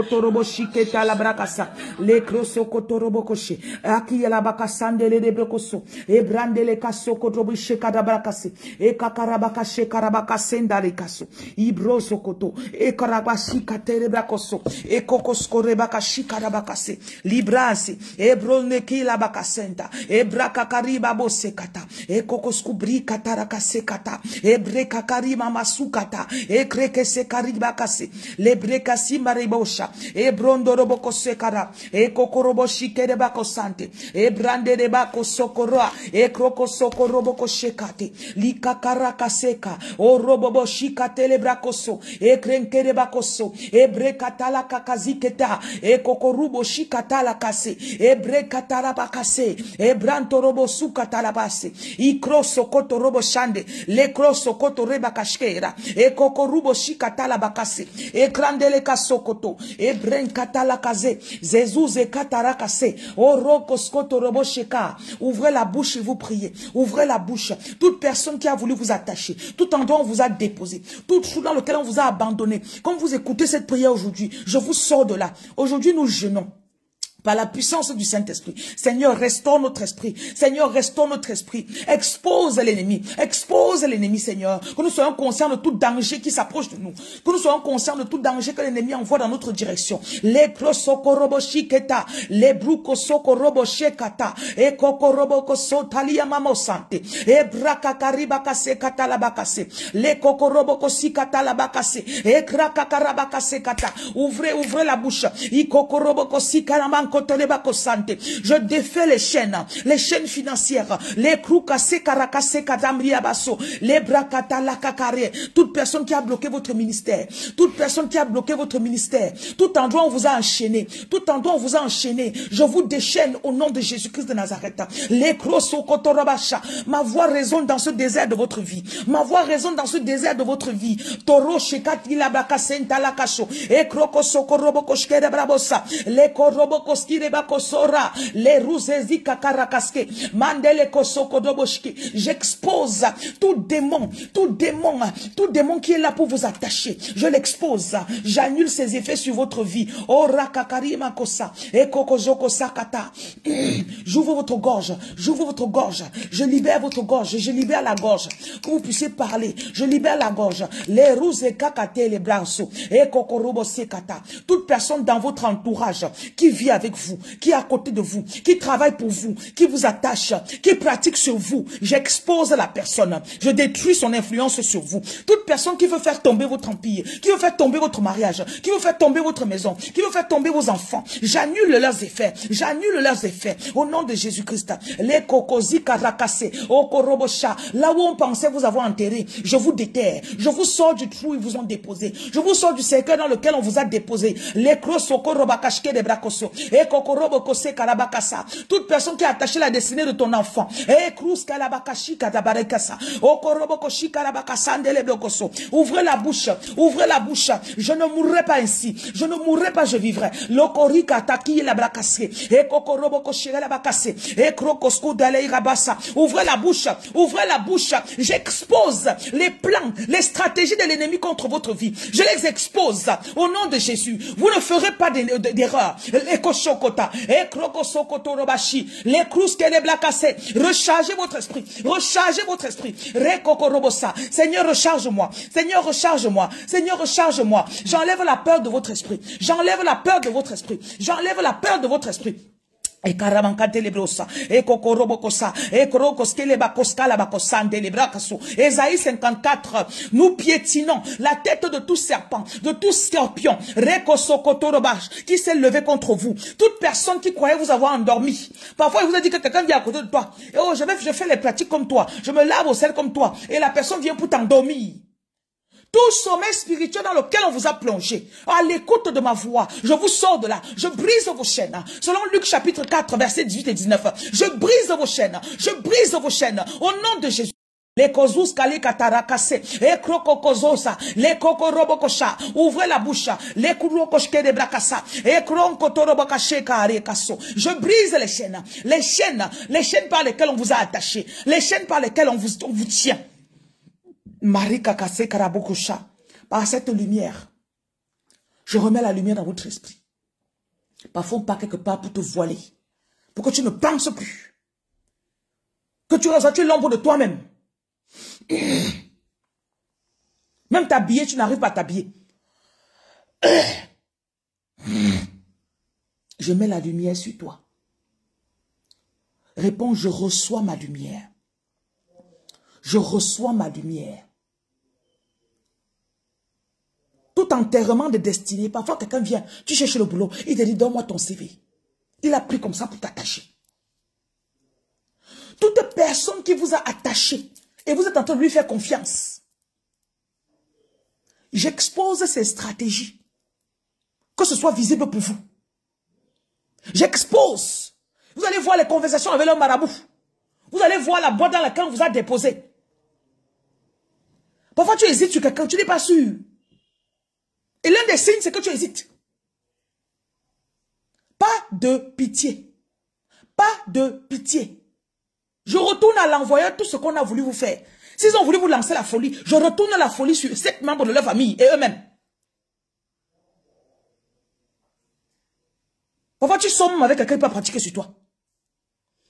Kotorobo shiketa la brakasa. Le kroso kotorobo koshe. Aki la bakasande le de brokoso. E brande le kaso kotobo shekada brakase. E kakarabaka shekarabaka sendari kaso. Ibroso koto. E karabashi katere brakoso. E kokosko rebaka shikarabakase. Librasi. E bronne ki la bakasenta. E braka kariba bosekata. E kokosku brika tarakase kata. E breka karima masukata. E kreke se kariba kase. Le breka simbaribosha e brondo robo kosekara e kokorobo shikere bako sante e brande de bako sokoroa e kroko sokorobo koshekate likakara kaseka o robobo shikatele brakoso e krenkere bakoso e brekatala kakaziketa e kokorubo shikatala kase e brekatala bakase e branto robo sukatala base i kroso koto robo shande le kroso koto reba kashkera e kokorubo shikatala bakase e krandele kasokoto e robo sheka ouvrez la bouche et vous priez. Ouvrez la bouche. Toute personne qui a voulu vous attacher tout endroit où on vous a déposé tout trou dans lequel on vous a abandonné comme vous écoutez cette prière aujourd'hui je vous sors de là. Aujourd'hui nous jeûnons par la puissance du Saint-Esprit. Seigneur, restaure notre esprit. Seigneur, restaure notre esprit. Expose l'ennemi. Expose l'ennemi, Seigneur. Que nous soyons conscients de tout danger qui s'approche de nous. Que nous soyons conscients de tout danger que l'ennemi envoie dans notre direction. Les prosokoroboshiketa. Les brukosokoroboshekata. Et kokorobokosotalia mamosante. Et brakakaribakase katalabakase. Les kokorobokosikata labakase. Et krakakarabakase kata. Ouvrez, ouvrez la bouche. I kokorobokosikalaman je défais les chaînes, les chaînes financières, les krukase karakase kadamria basso, les brakata la kakare. Toute personne qui a bloqué votre ministère, toute personne qui a bloqué votre ministère, tout endroit où on vous a enchaîné, tout endroit où on vous a enchaîné, je vous déchaîne au nom de Jésus-Christ de Nazareth. Les kotorabasha, ma voix résonne dans ce désert de votre vie. Ma voix résonne dans ce désert de votre vie. Toro et kroko sokorobo les koroboko J'expose tout démon, tout démon, tout démon qui est là pour vous attacher. Je l'expose. J'annule ses effets sur votre vie. J'ouvre votre gorge. J'ouvre votre gorge. Je libère votre gorge. Je libère la gorge. Que vous puissiez parler. Je libère la gorge. Les roues et kakate les blancs. Et kokorobo sekata. Toute personne dans votre entourage qui vit avec vous, qui est à côté de vous, qui travaille pour vous, qui vous attache, qui pratique sur vous. J'expose la personne. Je détruis son influence sur vous. Toute personne qui veut faire tomber votre empire, qui veut faire tomber votre mariage, qui veut faire tomber votre maison, qui veut faire tomber vos enfants, j'annule leurs effets. J'annule leurs effets. Au nom de Jésus-Christ. Les kokozi karakase, okorobosha, là où on pensait vous avoir enterré, je vous déterre. Je vous sors du trou où ils vous ont déposé. Je vous sors du cercueil dans lequel on vous a déposé. Les krosokorobakashke de brakoso. Et toute personne qui a attaché la destinée de ton enfant. Ouvrez la bouche. Ouvrez la bouche. Je ne mourrai pas ainsi. Je ne mourrai pas, je vivrai. Ouvrez la bouche. Ouvrez la bouche. J'expose les plans, les stratégies de l'ennemi contre votre vie. Je les expose au nom de Jésus. Vous ne ferez pas d'erreur. Les les crous les blacasses. Rechargez votre esprit. Rechargez votre esprit. Seigneur, recharge-moi. Seigneur, recharge-moi. Seigneur, recharge-moi. J'enlève la peur de votre esprit. J'enlève la peur de votre esprit. J'enlève la peur de votre esprit. Et karabankate lebrosa, et kokorobokosa, et korokoskele bakoskala bakosande lebrakaso. Esaïe 54, nous piétinons la tête de tout serpent, de tout scorpion, rekosokotorobash, qui s'est levé contre vous. Toute personne qui croyait vous avoir endormi. Parfois, il vous a dit que quelqu'un vient à côté de toi. Oh, je vais, je fais les pratiques comme toi. Je me lave au sel comme toi. Et la personne vient pour t'endormir. Tout sommeil spirituel dans lequel on vous a plongé, à l'écoute de ma voix, je vous sors de là, je brise vos chaînes. Selon Luc chapitre 4, versets 18 et 19, je brise vos chaînes, je brise vos chaînes, au nom de Jésus. Les les ouvrez la bouche, les de brakasa, kaso. Je brise les chaînes, les chaînes, les chaînes par lesquelles on vous a attaché, les chaînes par lesquelles on vous tient. Marie Kakase Karabokusha, par cette lumière, Je remets la lumière dans votre esprit. Parfois, part quelque part pour te voiler. Pour que tu ne penses plus. Que tu es l'ombre de toi-même. Même t'habiller, tu n'arrives pas à t'habiller. Je mets la lumière sur toi. Réponds, je reçois ma lumière. Je reçois ma lumière. Enterrement de destinée. Parfois, quelqu'un vient, tu cherches le boulot, il te dit, donne-moi ton CV. Il a pris comme ça pour t'attacher. Toute personne qui vous a attaché et vous êtes en train de lui faire confiance, j'expose ses stratégies, que ce soit visible pour vous. J'expose. Vous allez voir les conversations avec le marabout. Vous allez voir la boîte dans laquelle on vous a déposé. Parfois, tu hésites sur quelqu'un, tu n'es pas sûr. Et l'un des signes, c'est que tu hésites. Pas de pitié. Pas de pitié. Je retourne à l'envoyeur tout ce qu'on a voulu vous faire. S'ils ont voulu vous lancer la folie, je retourne la folie sur sept membres de leur famille et eux-mêmes. Parfois, tu sommes avec quelqu'un qui peut pratiquer sur toi.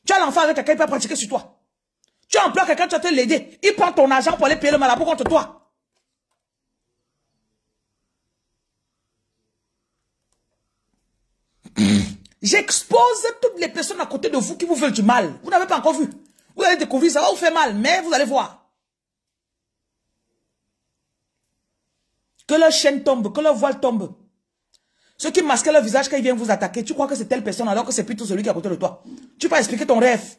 Tu as l'enfant avec quelqu'un qui peut pratiquer sur toi. Tu emploies quelqu'un qui va te l'aider. Il prend ton argent pour aller payer le marabout contre toi. J'expose toutes les personnes à côté de vous qui vous veulent du mal. Vous n'avez pas encore vu. Vous allez découvrir, ça va vous faire mal, mais vous allez voir. Que leur chaîne tombe, que leur voile tombe. Ceux qui masquent leur visage quand ils viennent vous attaquer, tu crois que c'est telle personne alors que c'est plutôt celui qui est à côté de toi. Tu peux expliquer ton rêve.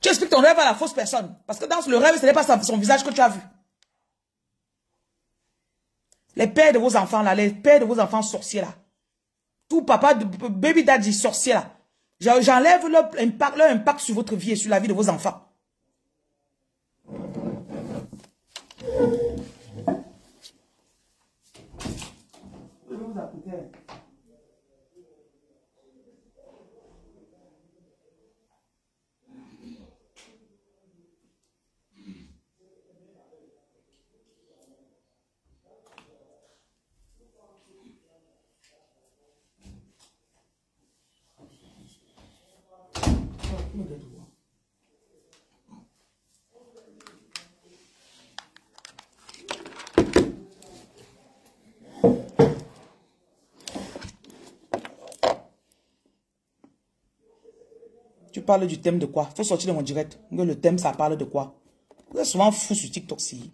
Tu expliques ton rêve à la fausse personne. Parce que dans le rêve, ce n'est pas son visage que tu as vu. Les pères de vos enfants là, les pères de vos enfants sorciers là. Tout papa, baby daddy sorcier là. J'enlève leur impact, leur impact sur votre vie et sur la vie de vos enfants. Tu parles du thème de quoi? Faut sortir de mon direct. Le thème, ça parle de quoi? Vous êtes souvent fou sur TikTok si.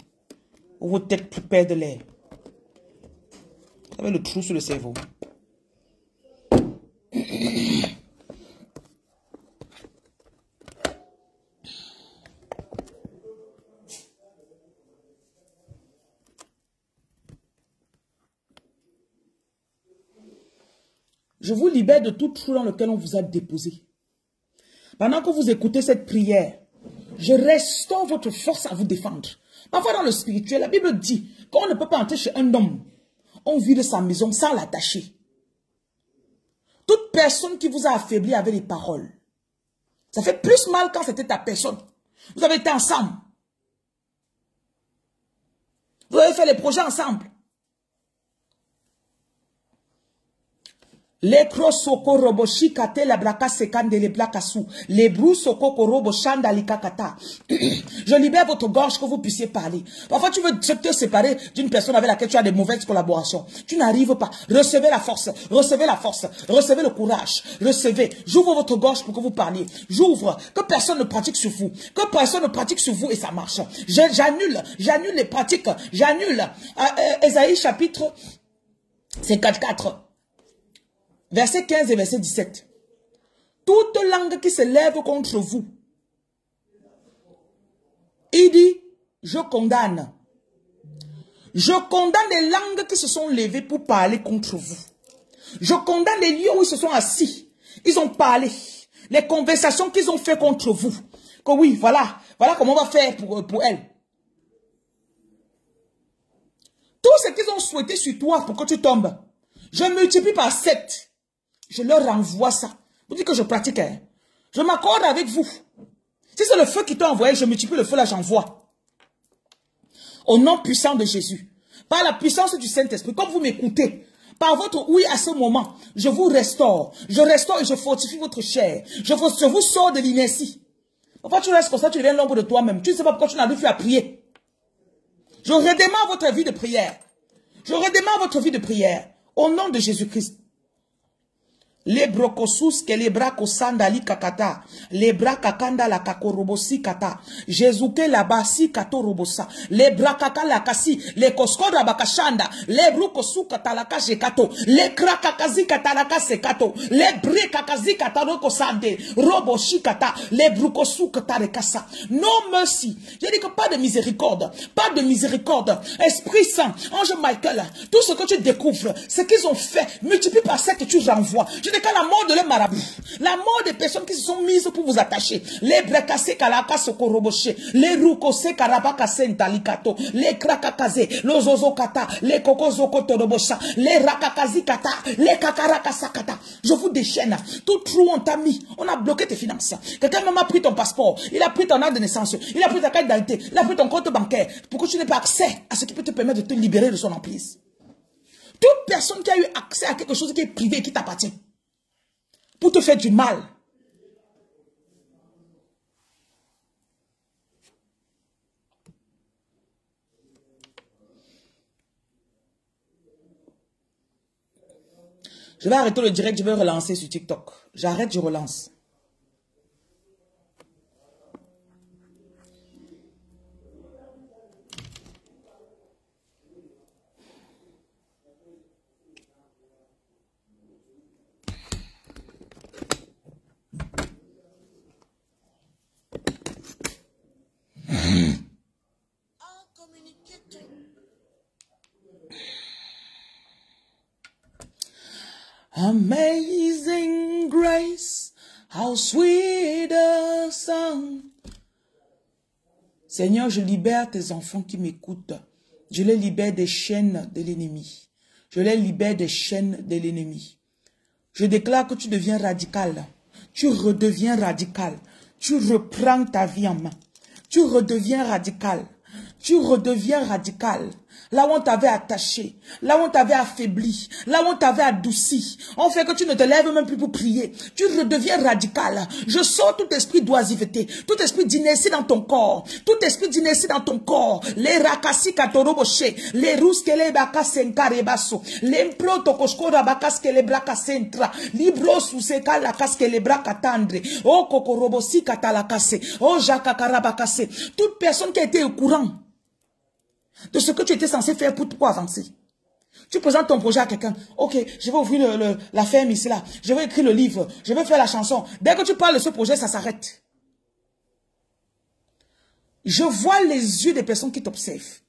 Ou vos têtes perdent l'air. Vous avez le trou sur le cerveau. Je vous libère de tout trou dans lequel on vous a déposé. Pendant que vous écoutez cette prière, je restaure votre force à vous défendre. Parfois dans le spirituel, la Bible dit qu'on ne peut pas entrer chez un homme. On vit de sa maison sans l'attacher. Toute personne qui vous a affaibli avec les paroles, ça fait plus mal quand c'était ta personne. Vous avez été ensemble. Vous avez fait les projets ensemble. Le soko robo shikate la braka sekande le blakasu. Le brou soko robo shanda likakata. Je libère votre gorge que vous puissiez parler. Parfois tu veux te séparer d'une personne avec laquelle tu as des mauvaises collaborations. Tu n'arrives pas. Recevez la force. Recevez la force. Recevez le courage. Recevez. J'ouvre votre gorge pour que vous parliez. J'ouvre. Que personne ne pratique sur vous. Que personne ne pratique sur vous et ça marche. J'annule. J'annule les pratiques. J'annule. Esaïe euh, chapitre 54 verset 15 et verset 17. Toute langue qui se lève contre vous, il dit, je condamne. Je condamne les langues qui se sont levées pour parler contre vous. Je condamne les lieux où ils se sont assis. Ils ont parlé. Les conversations qu'ils ont fait contre vous. Que oui, voilà. Voilà comment on va faire pour, pour elles. Tout ce qu'ils ont souhaité sur toi pour que tu tombes. Je multiplie par sept. Je leur renvoie ça. Vous dites que je pratique. Hein? Je m'accorde avec vous. Si c'est le feu qui t'a envoyé, je multiplie le feu là, j'envoie. Au nom puissant de Jésus. Par la puissance du Saint-Esprit, comme vous m'écoutez, par votre oui à ce moment, je vous restaure. Je restaure et je fortifie votre chair. Je vous, je vous sors de l'inertie. Parfois, tu restes comme ça, tu deviens l'ombre de toi-même. Tu ne sais pas pourquoi tu n'arrives plus à prier. Je redémarre votre vie de prière. Je redémarre votre vie de prière. Au nom de Jésus-Christ. Les brokosus ke les bras sandali kakata. Les bras kakanda la kakorobosi kata. Jésus-ke la basi kato robosa. Les bras kakala kasi. Les koskora bakashanda. Les brukosu katalaka kato. Les krakakazi katalaka kato. Les bre kakazi kataroko sande. Roboshi kata. Les brukosu katarekasa. No mercy. Je dis que pas de miséricorde. Pas de miséricorde. Esprit Saint, Ange Michael, tout ce que tu découvres, ce qu'ils ont fait, multiplie par ça que tu renvoies. Quand la mort de les marabout, la mort des personnes qui se sont mises pour vous attacher, les brekase kalaka sokoroboche, les rukose karabakase ntalikato, les krakakaze, les zozokata, les kokozoko torobocha, les rakakazi kata, les kakarakasakata. Je vous déchaîne. Tout trou on t'a mis. On a bloqué tes finances. Quelqu'un même a pris ton passeport. Il a pris ton acte de naissance. Il a pris ta carte d'identité. Il a pris ton compte bancaire. Pour que tu n'aies pas accès à ce qui peut te permettre de te libérer de son emprise. Toute personne qui a eu accès à quelque chose qui est privé qui t'appartient pour te faire du mal. Je vais arrêter le direct, je vais relancer sur TikTok. J'arrête, je relance. Amazing grace, how sweet the sound. Seigneur, je libère tes enfants qui m'écoutent. Je les libère des chaînes de l'ennemi. Je les libère des chaînes de l'ennemi. Je déclare que tu deviens radical. Tu redeviens radical. Tu reprends ta vie en main. Tu redeviens radical. Tu redeviens radical. Là où on t'avait attaché, là où on t'avait affaibli, là où on t'avait adouci, on fait que tu ne te lèves même plus pour prier. Tu redeviens radical. Je sors tout esprit d'oisiveté, tout esprit d'inertie dans ton corps, tout esprit d'inertie dans ton corps. Les rakasi katoroboche, les ruskele bakasenkarebaso, les protokoskora bakaskele brakasentra, libro suseka la kaskele brakatandre, oh kokorobosi katalakase, oh jakakarabakase. Toute personne qui a été au courant de ce que tu étais censé faire pour, avancer. Tu présentes ton projet à quelqu'un. Ok, je vais ouvrir la ferme ici, là. Je vais écrire le livre. Je vais faire la chanson. Dès que tu parles de ce projet, ça s'arrête. Je vois les yeux des personnes qui t'observent.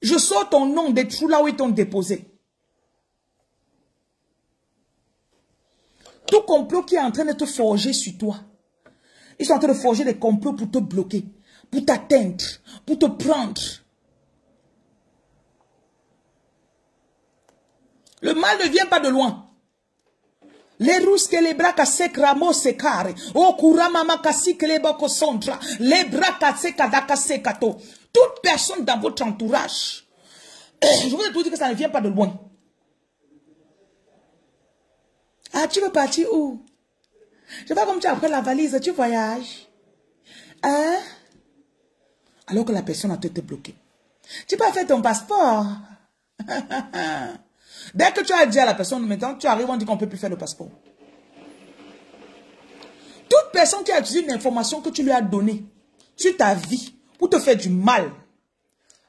Je sors ton nom des trous là où ils t'ont déposé. Tout complot qui est en train de te forger sur toi. Ils sont en train de forger des complots pour te bloquer pour t'atteindre, pour te prendre. Le mal ne vient pas de loin. Les rousses que les bras cassés cramo se carré. Oh kurama makasi que les bras cassés kadaka kato. Toute personne dans votre entourage. Je vous ai dit que ça ne vient pas de loin. Ah, tu veux partir où? Je vois comme tu as pris la valise, tu voyages. Hein? Alors que la personne a été bloquée. Tu peux faire ton passeport. Dès que tu as dit à la personne, maintenant tu arrives, on dit qu'on ne peut plus faire le passeport. Toute personne qui a utilisé une information que tu lui as donnée sur ta vie pour te faire du mal,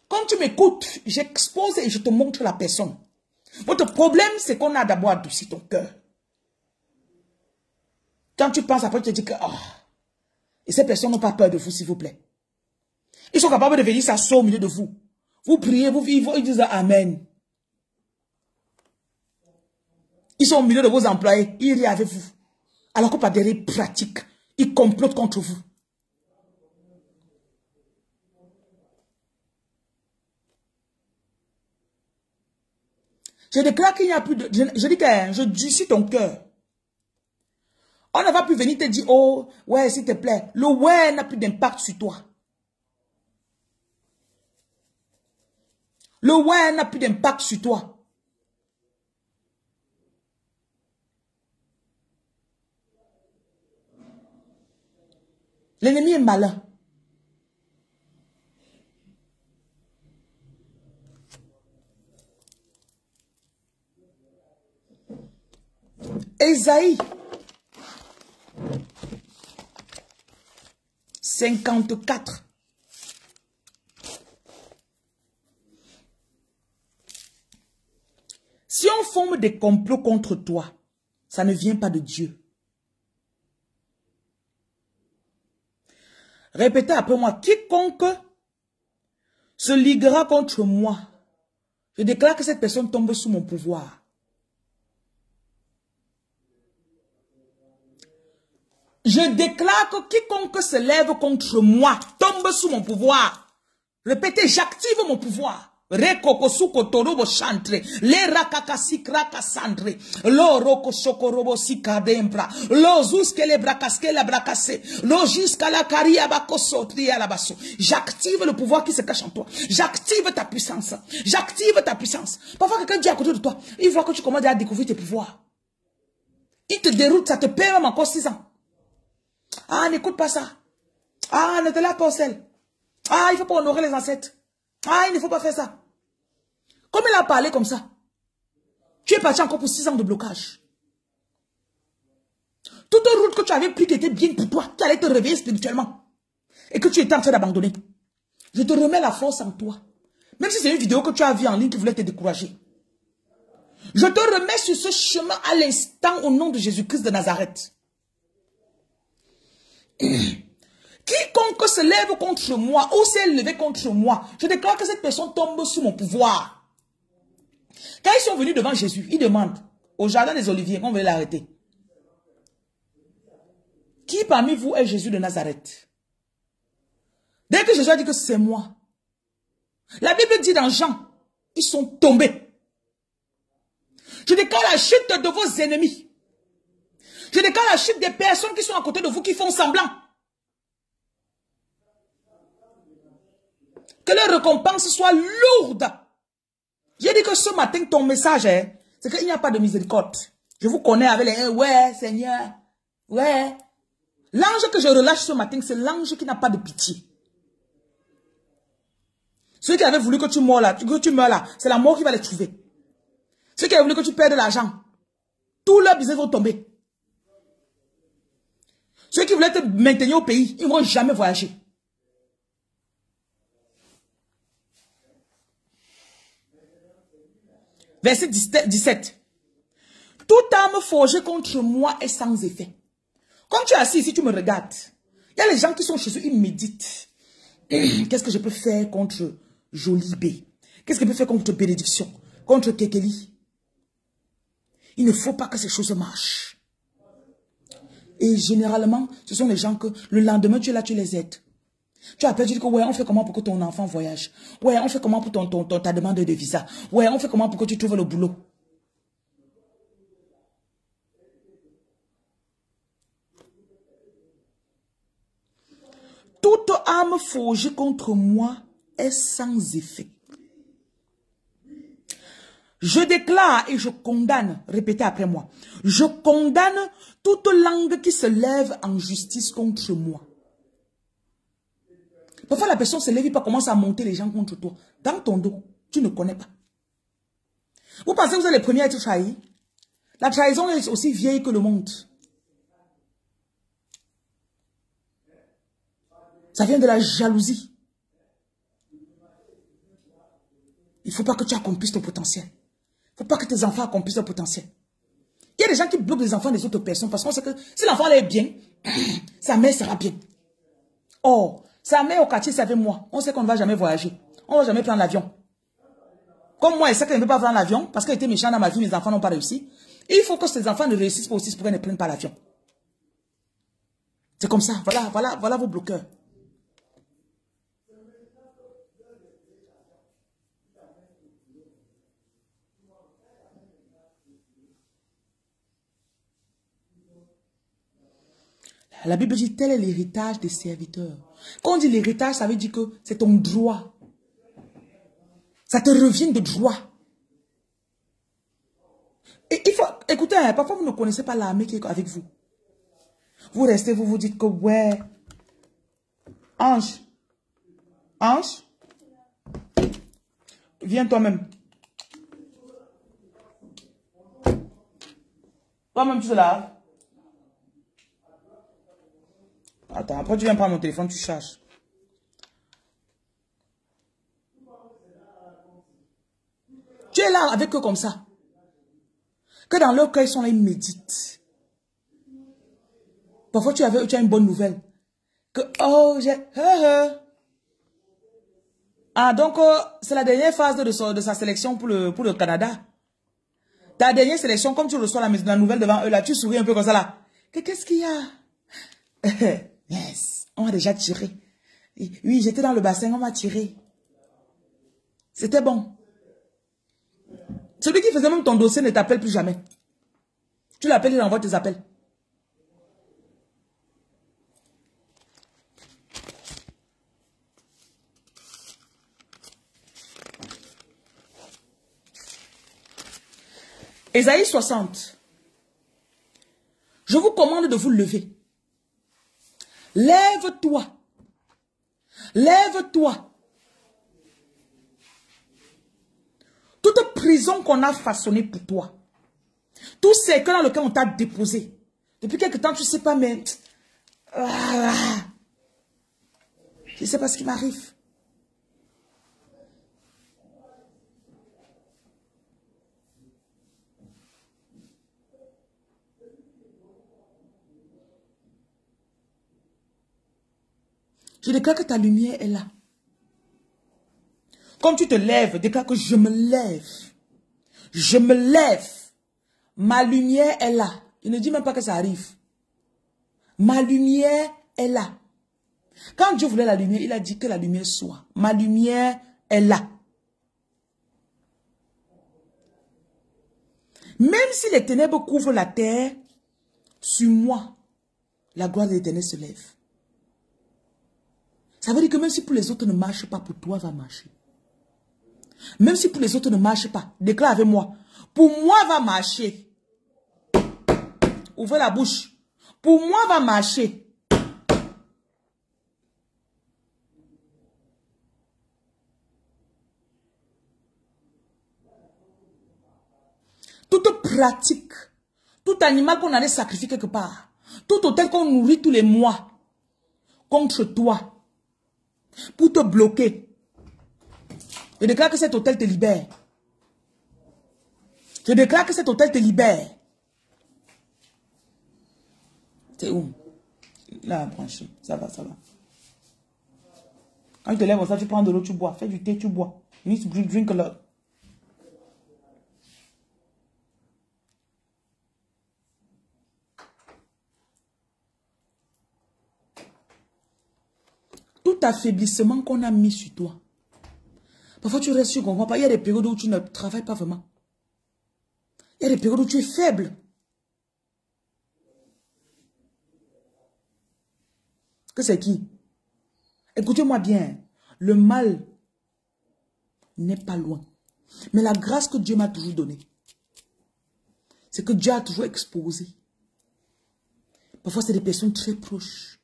quand tu m'écoutes, j'expose et je te montre la personne. Votre problème, c'est qu'on a d'abord adouci ton cœur. Quand tu penses après, tu te dis que, oh, et ces personnes n'ont pas peur de vous, s'il vous plaît. Ils sont capables de venir s'asseoir au milieu de vous. Vous priez, vous vivez, ils disent Amen. Ils sont au milieu de vos employés, ils rient avec vous. Alors que par des pratiques, ils complotent contre vous. Je déclare qu'il n'y a plus de... Je, dis que je durcis ton cœur. On ne va plus venir te dire, oh, ouais, s'il te plaît. Le ouais n'a plus d'impact sur toi. Le ouais n'a plus d'impact sur toi. L'ennemi est malin. Esaïe 54. Si on forme des complots contre toi, ça ne vient pas de Dieu. Répétez après moi, quiconque se liguera contre moi, je déclare que cette personne tombe sous mon pouvoir. Je déclare que quiconque se lève contre moi tombe sous mon pouvoir. Répétez, j'active mon pouvoir. Rekoko suko torobo chantre, le rakakasi krakasandre, lo roko shokorobo sikadembra, lo zuske le brakaske la brakase, lo jusqu'à la caria la basso. J'active le pouvoir qui se cache en toi. J'active ta puissance. J'active ta puissance. Parfois quelqu'un dit à côté de toi, il voit que tu commences à découvrir tes pouvoirs. Il te déroute, ça te paie même encore six ans. Ah, n'écoute pas ça. Ah, ne te lave pas au sel. Ah, il faut pas honorer les ancêtres. Ah, il ne faut pas faire ça. Comme il a parlé comme ça, tu es parti encore pour six ans de blocage. Toute route que tu avais pris qui était bien pour toi, qui allait te réveiller spirituellement, et que tu étais en train d'abandonner. Je te remets la force en toi. Même si c'est une vidéo que tu as vue en ligne qui voulait te décourager. Je te remets sur ce chemin à l'instant au nom de Jésus-Christ de Nazareth. Quiconque se lève contre moi ou s'est levé contre moi, je déclare que cette personne tombe sous mon pouvoir. Quand ils sont venus devant Jésus, ils demandent au jardin des Oliviers, on veut l'arrêter. Qui parmi vous est Jésus de Nazareth? Dès que Jésus a dit que c'est moi, la Bible dit dans Jean, ils sont tombés. Je déclare la chute de vos ennemis. Je déclare la chute des personnes qui sont à côté de vous qui font semblant. Que leur récompense soit lourde. J'ai dit que ce matin, ton message, hein, c'est qu'il n'y a pas de miséricorde. Je vous connais avec les hein, ouais, Seigneur, ouais. L'ange que je relâche ce matin, c'est l'ange qui n'a pas de pitié. Ceux qui avaient voulu que tu meurs là, que tu meurs là, c'est la mort qui va les trouver. Ceux qui avaient voulu que tu perdes l'argent, tous leurs business vont tomber. Ceux qui voulaient te maintenir au pays, ils ne vont jamais voyager. Verset 17. Toute arme forgée contre moi est sans effet. Quand tu es assis ici, tu me regardes. Il y a les gens qui sont chez eux, ils méditent. Qu'est-ce que je peux faire contre Jolie B? Qu'est-ce que je peux faire contre Bénédiction? Contre Kekeli Il ne faut pas que ces choses marchent. Et généralement, ce sont les gens que le lendemain, tu es là, tu les aides. Tu appelles, tu dis que ouais, on fait comment pour que ton enfant voyage? Ouais, on fait comment pour ton, ton, ta demande de visa? Ouais, on fait comment pour que tu trouves le boulot? Toute âme forgée contre moi est sans effet. Je déclare et je condamne, répétez après moi, je condamne toute langue qui se lève en justice contre moi. Parfois, la personne se lève et commence à monter les gens contre toi. Dans ton dos, tu ne connais pas. Vous pensez que vous êtes les premiers à être trahis? La trahison est aussi vieille que le monde. Ça vient de la jalousie. Il ne faut pas que tu accomplisses ton potentiel. Il ne faut pas que tes enfants accomplissent leur potentiel. Il y a des gens qui bloquent les enfants des autres personnes parce qu'on sait que si l'enfant est bien, sa mère sera bien. Or, sa mère au quartier, c'est avec moi. On sait qu'on ne va jamais voyager. On ne va jamais prendre l'avion. Comme moi, elle sait qu'elle ne peut pas prendre l'avion parce qu'elle était méchante dans ma vie, mes enfants n'ont pas réussi. il faut que ces enfants ne réussissent pas aussi pour qu'elles ne prennent pas l'avion. C'est comme ça. Voilà, voilà, voilà vos bloqueurs. La Bible dit, tel est l'héritage des serviteurs. Quand on dit l'héritage, ça veut dire que c'est ton droit. Ça te revient de droit. Et il faut, écoutez, hein, parfois vous ne connaissez pas l'armée qui est avec vous. Vous restez, vous vous dites que ouais, Ange, Ange, viens toi-même. Toi-même, tu. Attends, après tu viens prendre mon téléphone, tu charges. Tu es là avec eux comme ça. Que dans leur cœur, ils sont là, ils méditent. Parfois, tu, avais, tu as une bonne nouvelle. Que, oh, j'ai... Ah, donc, euh, c'est la dernière phase de, de, sa sélection pour le, pour le Canada. Ta dernière sélection, comme tu reçois la, la nouvelle devant eux, là, tu souris un peu comme ça, là. Qu'est-ce qu'il y a? Yes, on m'a déjà tiré. Oui, j'étais dans le bassin, on m'a tiré. C'était bon. Celui qui faisait même ton dossier ne t'appelle plus jamais. Tu l'appelles, il envoie tes appels. Ésaïe 60. Je vous commande de vous lever. Lève-toi. Lève-toi. Toute prison qu'on a façonnée pour toi. Tout ce que dans lequel on t'a déposé. Depuis quelque temps, tu ne sais pas, mais... Ah, je ne sais pas ce qui m'arrive. Je déclare que ta lumière est là. Comme tu te lèves, déclare que je me lève. Je me lève. Ma lumière est là. Il ne dit même pas que ça arrive. Ma lumière est là. Quand Dieu voulait la lumière, il a dit que la lumière soit. Ma lumière est là. Même si les ténèbres couvrent la terre, sur moi, la gloire de l'éternel se lève. Ça veut dire que même si pour les autres ne marche pas, pour toi va marcher. Même si pour les autres ne marche pas, déclare avec moi. Pour moi va marcher. Ouvrez la bouche. Pour moi va marcher. Toute pratique, tout animal qu'on allait sacrifier quelque part, tout hôtel qu'on nourrit tous les mois, contre toi, pour te bloquer. Je déclare que cet hôtel te libère. Je déclare que cet hôtel te libère. C'est où Là, branché. Ça va, ça va. Quand tu te lèves ça, tu prends de l'eau, tu bois. Fais du thé, tu bois. You need to drink, a lot. tout affaiblissement qu'on a mis sur toi. Parfois, tu restes, tu ne comprends pas. Il y a des périodes où tu ne travailles pas vraiment. Il y a des périodes où tu es faible. Que c'est qui? Écoutez-moi bien. Le mal n'est pas loin. Mais la grâce que Dieu m'a toujours donnée, c'est que Dieu a toujours exposé. Parfois, c'est des personnes très proches.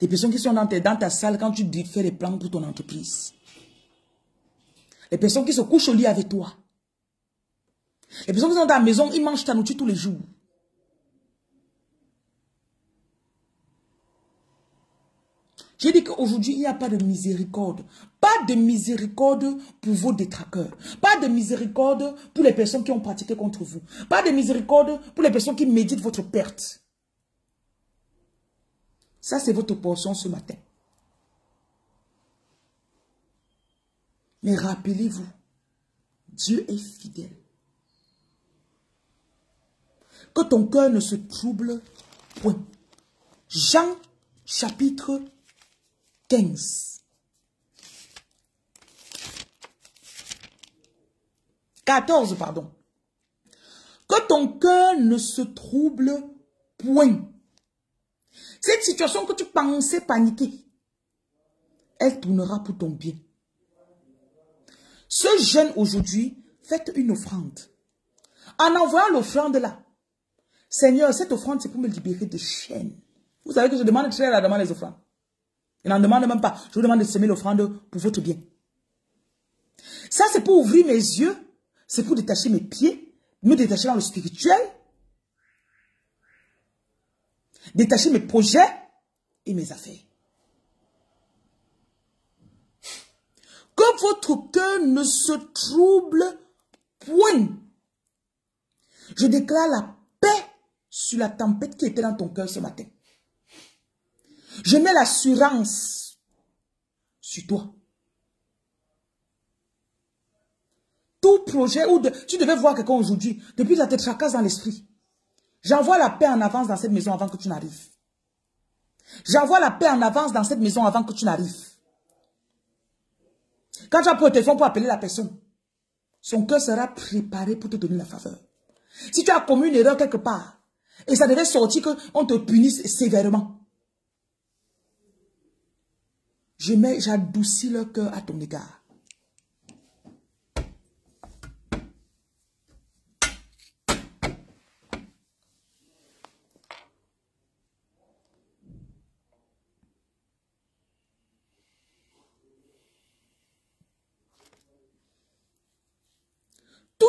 Des personnes qui sont dans dans ta salle quand tu fais les plans pour ton entreprise. Les personnes qui se couchent au lit avec toi. Les personnes qui sont dans ta maison, ils mangent ta nourriture tous les jours. J'ai dit qu'aujourd'hui, il n'y a pas de miséricorde. Pas de miséricorde pour vos détraqueurs. Pas de miséricorde pour les personnes qui ont pratiqué contre vous. Pas de miséricorde pour les personnes qui méditent votre perte. Ça, c'est votre portion ce matin. Mais rappelez-vous, Dieu est fidèle. Que ton cœur ne se trouble point. Jean chapitre 15. 14, pardon. Que ton cœur ne se trouble point. Cette situation que tu pensais paniquer, elle tournera pour ton bien. Ce jeune aujourd'hui, faites une offrande. En envoyant l'offrande là, Seigneur, cette offrande, c'est pour me libérer de chaînes. Vous savez que je demande très rarement les offrandes. Il n'en demande même pas. Je vous demande de semer l'offrande pour votre bien. Ça, c'est pour ouvrir mes yeux. C'est pour détacher mes pieds. Me détacher dans le spirituel. Détacher mes projets et mes affaires. Que votre cœur ne se trouble point. Je déclare la paix sur la tempête qui était dans ton cœur ce matin. Je mets l'assurance sur toi. Tout projet, ou tu devais voir quelqu'un aujourd'hui, depuis ça te tracasse dans l'esprit. J'envoie la paix en avance dans cette maison avant que tu n'arrives. J'envoie la paix en avance dans cette maison avant que tu n'arrives. Quand tu as le téléphone pour appeler la personne, son cœur sera préparé pour te donner la faveur. Si tu as commis une erreur quelque part, et ça devait sortir qu'on te punisse sévèrement, je mets, j'adoucis leur cœur à ton égard.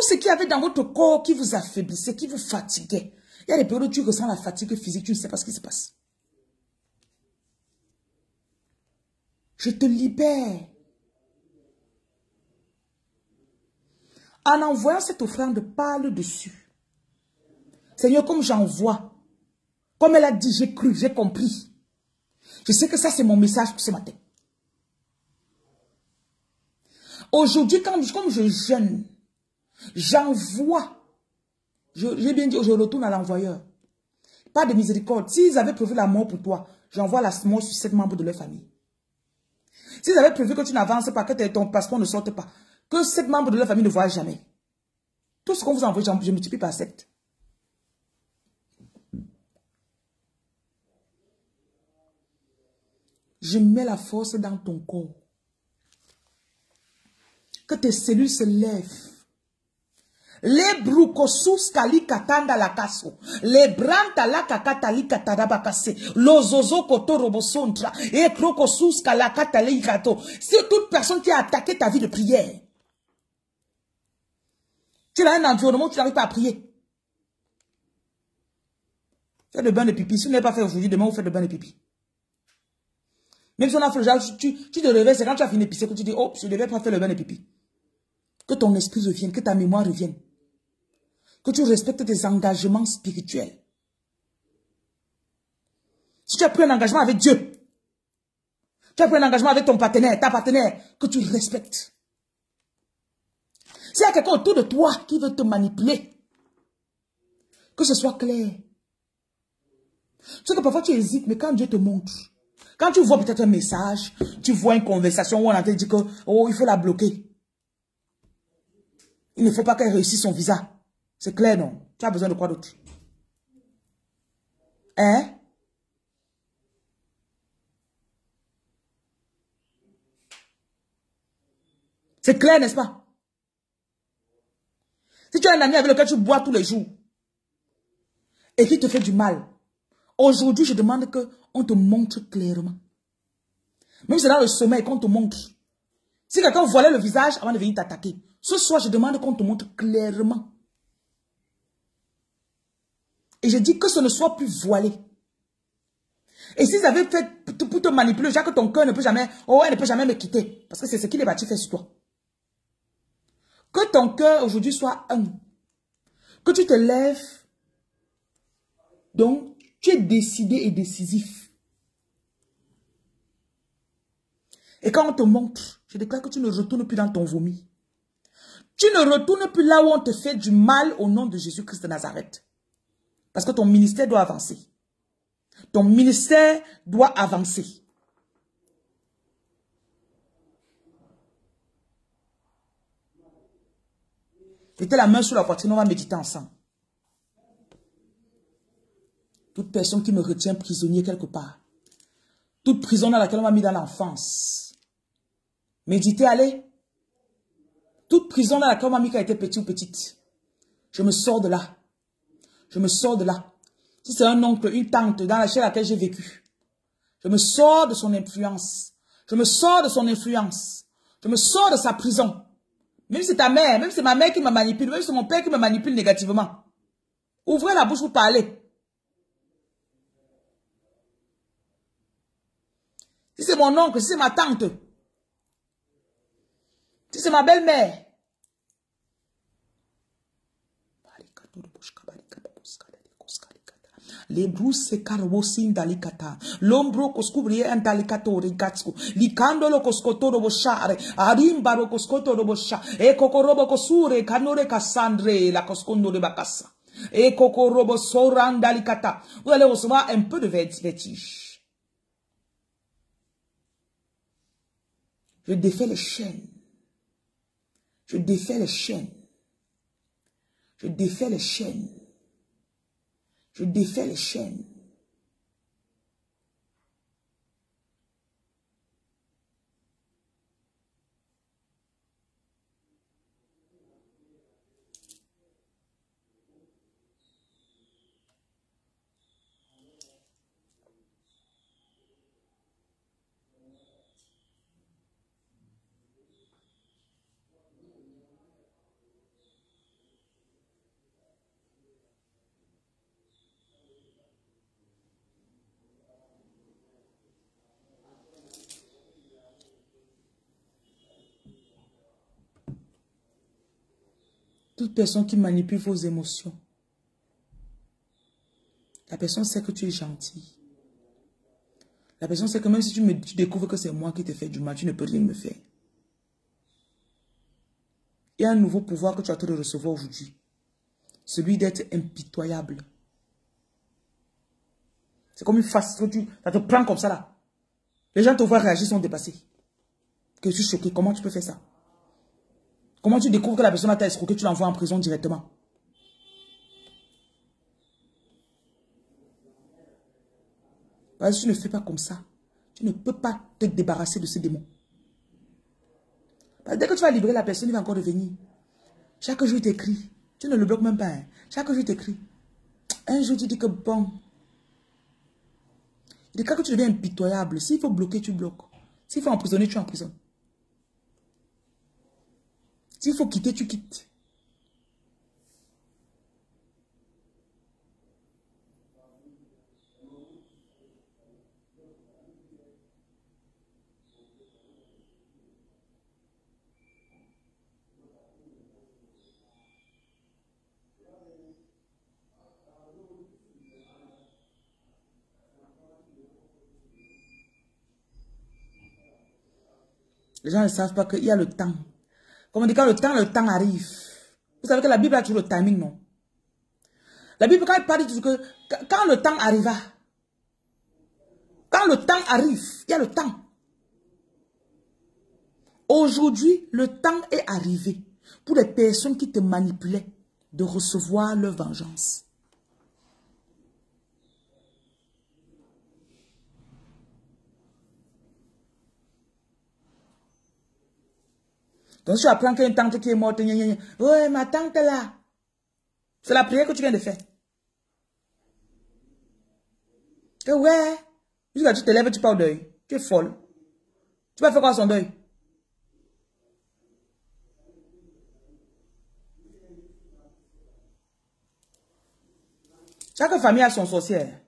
Ce qui avait dans votre corps qui vous affaiblissait, qui vous fatiguait. Il y a des périodes où tu ressens la fatigue physique, tu ne sais pas ce qui se passe. Je te libère. En envoyant cette offrande, parle dessus. Seigneur, comme j'envoie, comme elle a dit, j'ai cru, j'ai compris. Je sais que ça, c'est mon message ce matin. Aujourd'hui, comme je jeûne, j'envoie. J'ai bien dit, je retourne à l'envoyeur. Pas de miséricorde. S'ils avaient prévu la mort pour toi, j'envoie la mort sur sept membres de leur famille. S'ils avaient prévu que tu n'avances pas, que ton passeport ne sorte pas, que sept membres de la famille ne voient jamais. Tout ce qu'on vous envoie, je multiplie par sept. Je mets la force dans ton corps. Que tes cellules se lèvent. Les brukosus kali katanda la kaso. Les branta la kakatali katarabakase. Lozozo koto robosontra. Et krokosus kala katali kato. C'est toute personne qui a attaqué ta vie de prière. Tu as un environnement où tu n'arrives pas à prier. Fais le bain de pipi. Si vous n'avez pas fait aujourd'hui, demain vous faites le bain de pipi. Même si on a fait le genre, tu, tu te réveilles, c'est quand tu as fini pisser que tu dis, oh, je devais pas faire le bain de pipi. Que ton esprit revienne, que ta mémoire revienne que tu respectes tes engagements spirituels. Si tu as pris un engagement avec Dieu, tu as pris un engagement avec ton partenaire, ta partenaire, que tu respectes. S'il y a quelqu'un autour de toi qui veut te manipuler, que ce soit clair. C'est que parfois tu hésites, mais quand Dieu te montre, quand tu vois peut-être un message, tu vois une conversation où on a dit que, oh, il faut la bloquer. Il ne faut pas qu'elle réussisse son visa. C'est clair, non? Tu as besoin de quoi d'autre? Hein? C'est clair, n'est-ce pas? Si tu as un ami avec lequel tu bois tous les jours et qui te fait du mal, aujourd'hui, je demande qu'on te montre clairement. Même si c'est dans le sommeil qu'on te montre. Si quelqu'un voilait le visage avant de venir t'attaquer, ce soir, je demande qu'on te montre clairement. Et je dis que ce ne soit plus voilé. Et s'ils avaient fait pour te manipuler, déjà que ton cœur ne peut jamais, oh, elle ne peut jamais me quitter. Parce que c'est ce qu'il est bâti fait sur toi. Que ton cœur aujourd'hui soit un. Que tu te lèves. Donc, tu es décidé et décisif. Et quand on te montre, je déclare que tu ne retournes plus dans ton vomi. Tu ne retournes plus là où on te fait du mal au nom de Jésus-Christ de Nazareth. Parce que ton ministère doit avancer. Ton ministère doit avancer. Mettez la main sur la poitrine, on va méditer ensemble. Toute personne qui me retient prisonnier quelque part. Toute prison dans laquelle on m'a mis dans l'enfance. Méditez, allez. Toute prison dans laquelle ma a été petite ou petite. Je me sors de là. Je me sors de là. Si c'est un oncle, une tante dans laquelle j'ai vécu. Je me sors de son influence. Je me sors de son influence. Je me sors de sa prison. Même si c'est ta mère, même si c'est ma mère qui me manipule, même si c'est mon père qui me manipule négativement. Ouvrez la bouche pour parler. Si c'est mon oncle, si c'est ma tante, si c'est ma belle-mère, le bruse carbosin dalicata lombro coscubri antalicato rigatsko licando lo coscoto robo share arimba lo coscoto robo sha e cocorobo cosure canore cassandre la coscondo de bacassa e cocorobo sorandalicata vous allez recevoir un peu de vertige. Je défais les chaînes. Je défais les chaînes. Je défais les chaînes je défais les chaînes. Toute personne qui manipule vos émotions. La personne sait que tu es gentil. La personne sait que même si tu, me, découvres que c'est moi qui t'ai fait du mal, tu ne peux rien me faire. Il y a un nouveau pouvoir que tu as de recevoir aujourd'hui. Celui d'être impitoyable. C'est comme une face que tu... Ça te prend comme ça là. Les gens te voient réagir, sont dépassés. Que je suis choqué. Comment tu peux faire ça? Comment tu découvres que la personne t'a escroqué, tu l'envoies en prison directement? Parce que tu ne fais pas comme ça. Tu ne peux pas te débarrasser de ce démon. dès que tu vas libérer la personne, il va encore revenir. Chaque jour, il t'écrit. Tu ne le bloques même pas. Hein. Chaque jour, il t'écrit. Un jour, tu dis que bon. Il dit que tu deviens impitoyable. S'il faut bloquer, tu bloques. S'il faut emprisonner, tu emprisonnes. S'il faut quitter, tu quittes. Les gens ne savent pas qu'il y a le temps. Comme on dit, quand le temps, le temps arrive. Vous savez que la Bible a toujours le timing, non? La Bible, quand elle parle, dit que quand le temps arriva, quand le temps arrive, il y a le temps. Aujourd'hui, le temps est arrivé pour les personnes qui te manipulaient de recevoir leur vengeance. Donc, tu apprends qu'il y a une tante qui est morte. Oui, ma tante là. C'est la prière que tu viens de faire. Et ouais. Jusqu'à tu te lèves, tu pars au deuil. Tu es folle. Tu vas faire quoi son deuil? Chaque famille a son sorcière.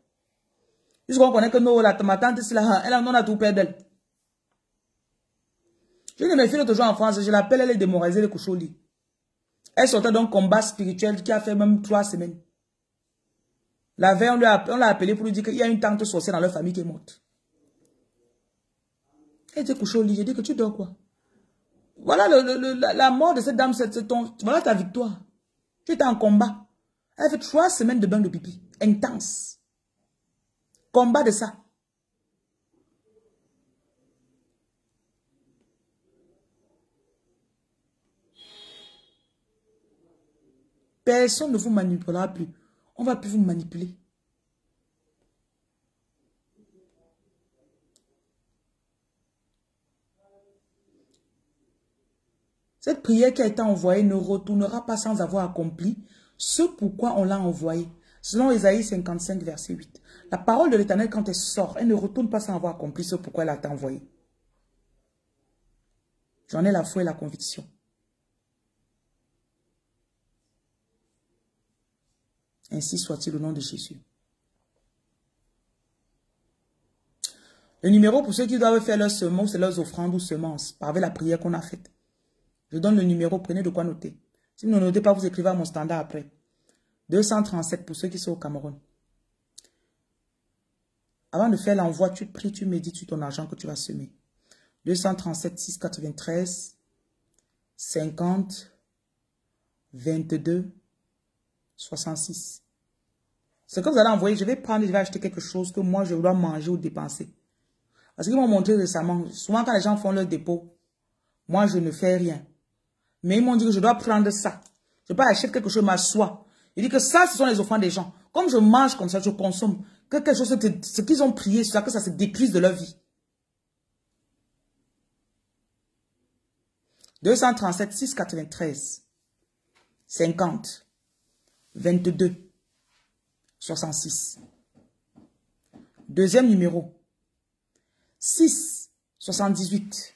Jusqu'à qu'on connaît que non, la, ma tante, là, elle en a tout peur d'elle. Une de mes filles jour en France, je l'appelle, elle est démoralisée de Kouchouli. Elle sortait d'un combat spirituel qui a fait même trois semaines. La veille, on l'a appelé pour lui dire qu'il y a une tante sorcière dans leur famille qui est morte. Elle dit Kouchouli, je dis que tu dors quoi? Voilà la, mort de cette dame, ton, voilà ta victoire. Tu étais en combat. Elle fait trois semaines de bain de pipi. Intense. Combat de ça. Personne ne vous manipulera plus. On ne va plus vous manipuler. Cette prière qui a été envoyée ne retournera pas sans avoir accompli ce pourquoi on l'a envoyée. Selon Isaïe 55, verset 8. La parole de l'éternel, quand elle sort, elle ne retourne pas sans avoir accompli ce pourquoi elle a été envoyée. J'en ai la foi et la conviction. Ainsi soit-il au nom de Jésus. Le numéro pour ceux qui doivent faire leurs semences, c'est leurs offrandes ou semences, par la prière qu'on a faite. Je donne le numéro, prenez de quoi noter. Si vous ne notez pas, vous écrivez à mon standard après. 237 pour ceux qui sont au Cameroun. Avant de faire l'envoi, tu pries, tu médites sur ton argent que tu vas semer. 237 693 50 22 66. Ce que vous allez envoyer, je vais prendre, je vais acheter quelque chose que moi je dois manger ou dépenser. Parce qu'ils m'ont montré récemment, souvent quand les gens font leur dépôt, moi je ne fais rien. Mais ils m'ont dit que je dois prendre ça. Je ne pas acheter quelque chose, m'assois. Il dit que ça, ce sont les offrandes des gens. Comme je mange comme ça, je consomme. Que quelque chose, ce qu'ils ont prié, ça, que ça se détruise de leur vie. 237, 693, 50, 22, 66. Deuxième numéro, 6, 78,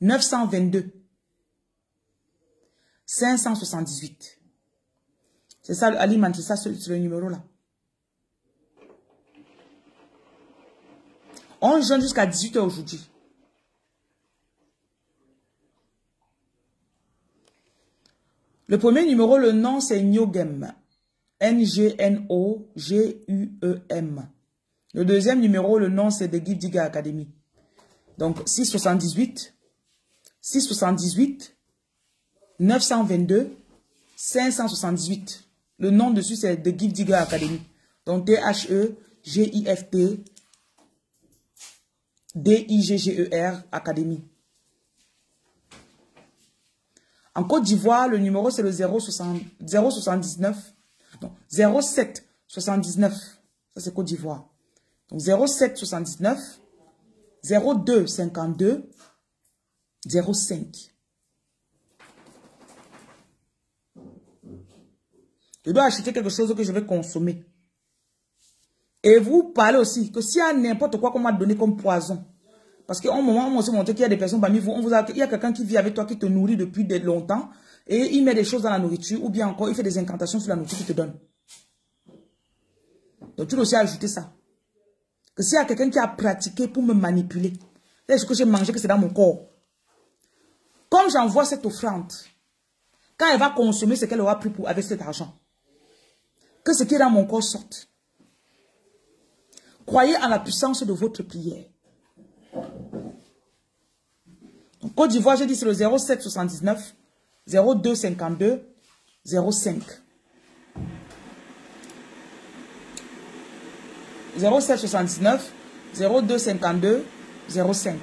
922, 578. C'est ça, alimente, c'est ça, c'est le numéro là. On jeûne jusqu'à 18h aujourd'hui. Le premier numéro, le nom, c'est Nyogem. N-G-N-O-G-U-E-M. Le deuxième numéro, le nom, c'est The Give Digger Academy. Donc, 678, 678, 922, 578. Le nom dessus, c'est The Give Academy. Donc, T-H-E-G-I-F-T, D-I-G-G-E-R Academy. En Côte d'Ivoire, le numéro, c'est le 079, non, 07 79. Ça, c'est Côte d'Ivoire. Donc 07 79 02 52 05. Je dois acheter quelque chose que je vais consommer. Et vous parlez aussi que s'il y a n'importe quoi qu'on m'a donné comme poison, parce qu'à un moment, on m'a montré qu'il y a des personnes parmi vous, il y a quelqu'un qui vit avec toi, qui te nourrit depuis longtemps, et il met des choses dans la nourriture, ou bien encore, il fait des incantations sur la nourriture qu'il te donne. Donc, tu dois aussi ajouter ça que s'il y a quelqu'un qui a pratiqué pour me manipuler, c'est ce que j'ai mangé, que c'est dans mon corps. Comme j'envoie cette offrande, quand elle va consommer ce qu'elle aura pris avec cet argent, que ce qui est dans mon corps sorte. Croyez en la puissance de votre prière. Côte d'Ivoire, j'ai dit c'est le 07 79 02 52 05. 0779 0252 05.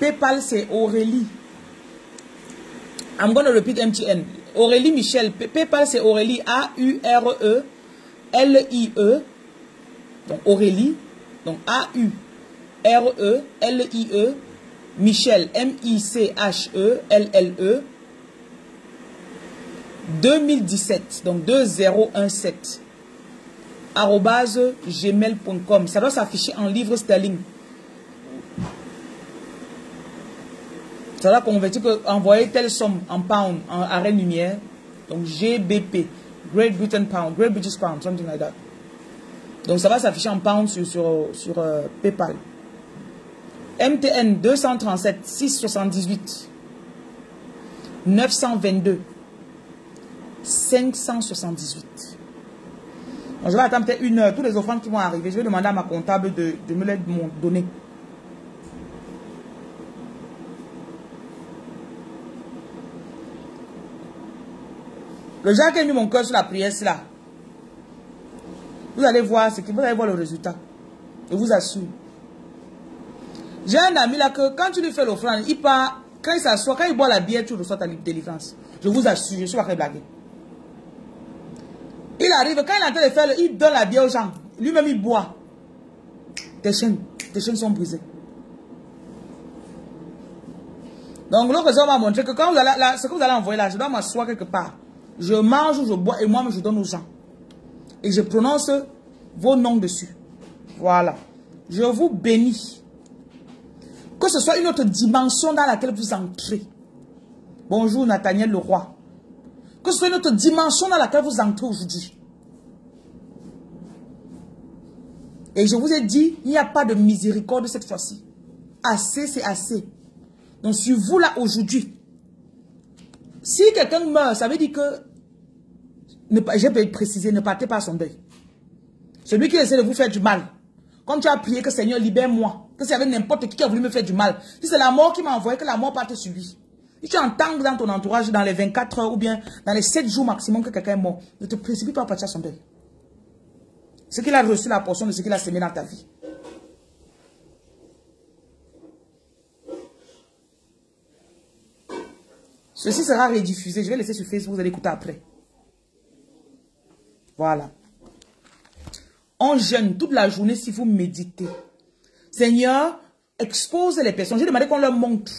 PayPal, c'est Aurélie. I'm going to repeat MTN. Aurélie Michel. PayPal, c'est Aurélie. A-U-R-E-L-I-E. -E. Donc, Aurélie. Donc, A-U-R-E-L-I-E. -E. Michel. M-I-C-H-E-L-L-E. -E. 2017, donc 2017, gmail.com. Ça doit s'afficher en livre sterling. Ça doit convertir que envoyer telle somme en pound, en arrêt lumière. Donc GBP, Great Britain Pound, Great British Pound, something like that. Donc ça va s'afficher en pound sur, euh, PayPal. MTN 237 678 922 578. je vais attendre peut-être une heure. Tous les offrandes qui vont arriver, je vais demander à ma comptable de, me les donner. Le qui a mis mon cœur sur la prière, c'est là. Vous allez voir ce qui, vous allez voir le résultat. Je vous assure. J'ai un ami là que quand tu lui fais l'offrande, il part, quand il s'assoit, quand il boit la bière, tu reçois ta délivrance. Je vous assure, je suis pas très blaguer. Il arrive, quand il est en train de faire, il donne la bière aux gens. Lui-même, il boit. tes chaînes, tes chaînes sont brisées. Donc, l'autre raison m'a montré que quand vous allez, ce que vous allez envoyer là, je dois m'asseoir quelque part. Je mange, je bois et moi, je donne aux gens. Et je prononce vos noms dessus. Voilà. Je vous bénis. Que ce soit une autre dimension dans laquelle vous entrez. Bonjour Nathaniel le roi. Que ce soit une autre dimension dans laquelle vous entrez aujourd'hui. Et je vous ai dit, il n'y a pas de miséricorde cette fois-ci. Assez, c'est assez. Donc, si vous là aujourd'hui, si quelqu'un meurt, ça veut dire que, j'ai préciser, ne partez pas à son deuil. Celui qui essaie de vous faire du mal, comme tu as prié que Seigneur libère-moi, que c'est avec n'importe qui qui a voulu me faire du mal, si c'est la mort qui m'a envoyé, que la mort parte sur lui. Si tu entends dans ton entourage, dans les 24 heures ou bien dans les 7 jours maximum que quelqu'un est mort, ne te précipite pas à partir à son deuil. Ce qu'il a reçu la portion de ce qu'il a semé dans ta vie. Ceci sera rediffusé. Je vais laisser sur Facebook, vous allez écouter après. Voilà. On jeûne toute la journée si vous méditez. Seigneur, expose les personnes. J'ai demandé qu'on leur montre.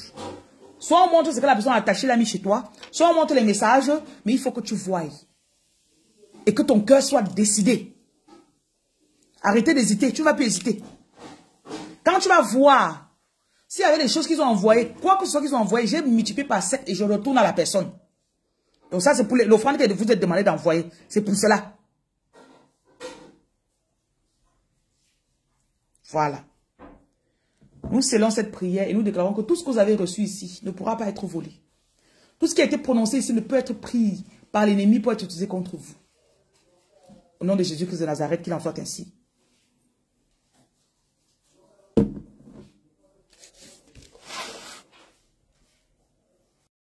Soit on montre ce que la personne a attaché, l'a mis chez toi. Soit on montre les messages, mais il faut que tu voies. Et que ton cœur soit décidé. Arrêtez d'hésiter, tu ne vas plus hésiter. Quand tu vas voir, s'il y avait des choses qu'ils ont envoyées, quoi que ce soit qu'ils ont envoyé, j'ai multiplié par 7 et je retourne à la personne. Donc ça, c'est pour l'offrande que vous êtes demandé d'envoyer. C'est pour cela. Voilà. Nous scellons cette prière et nous déclarons que tout ce que vous avez reçu ici ne pourra pas être volé. Tout ce qui a été prononcé ici ne peut être pris par l'ennemi pour être utilisé contre vous. Au nom de Jésus-Christ de Nazareth, qu'il en soit ainsi.